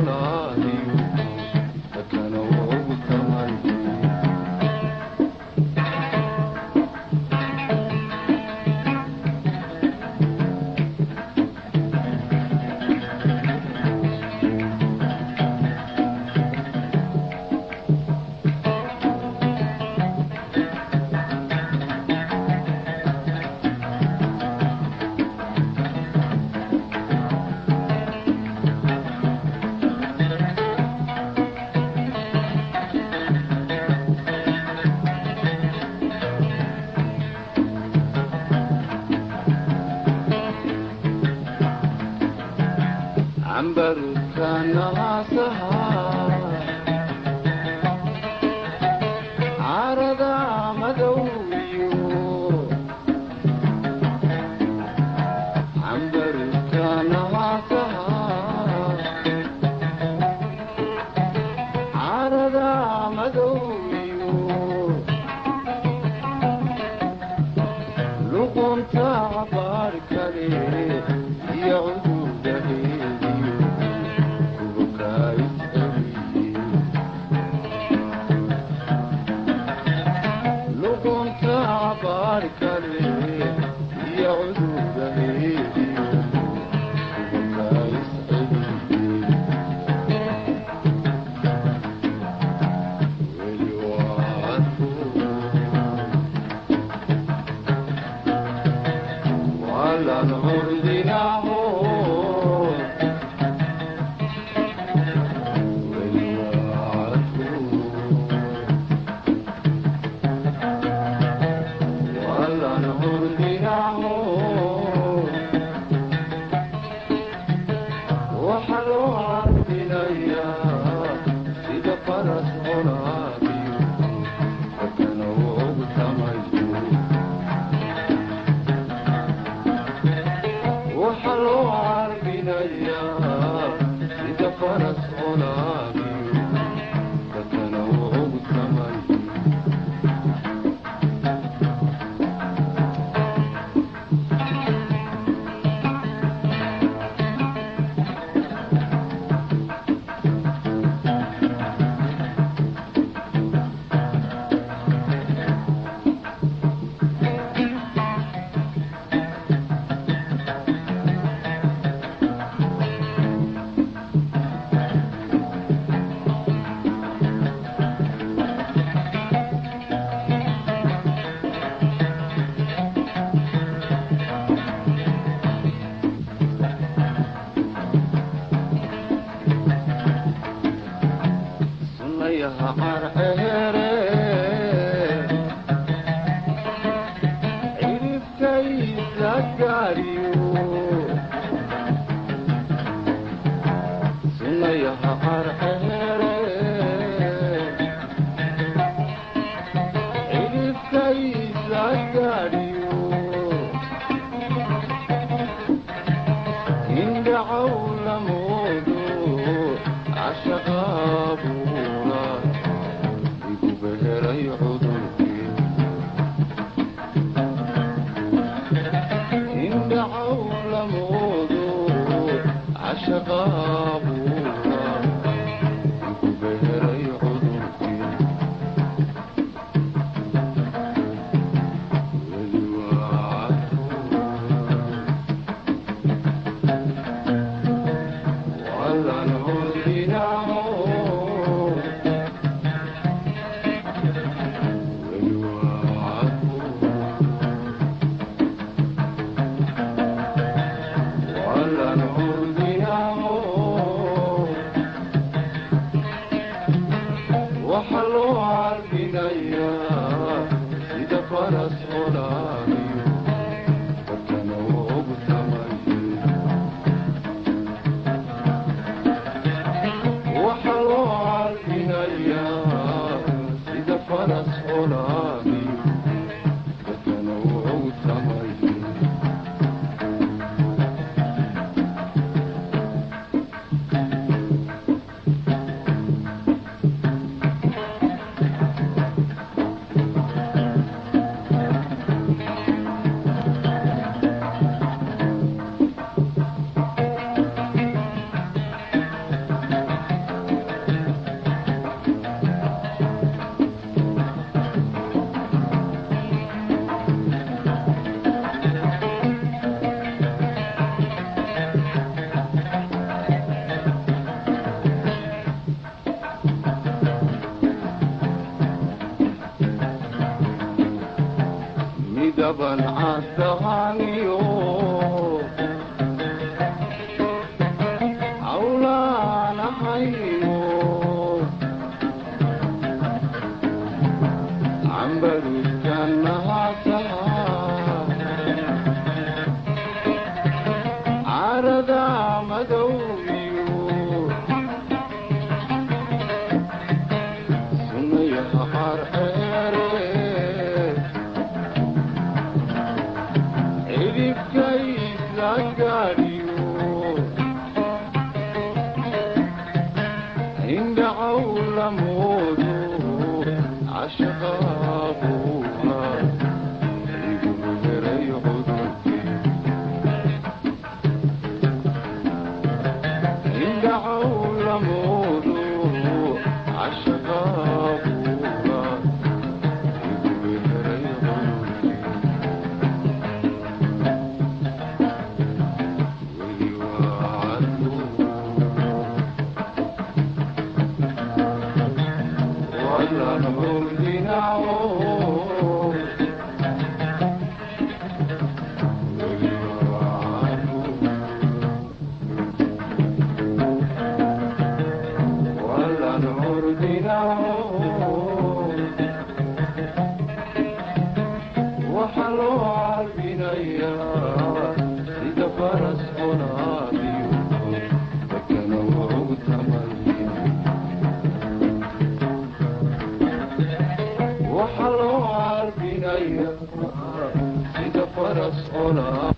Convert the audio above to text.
no عليك الليل يعود زميلي وما يسأل واللي وعدته وعلى العمر دي Thomas. Ai, Zacario الله Maria, siga para a senhora. طبا عالتغاني عولان حيو عم بدو كان عرض مدوي سمي حرحي よな。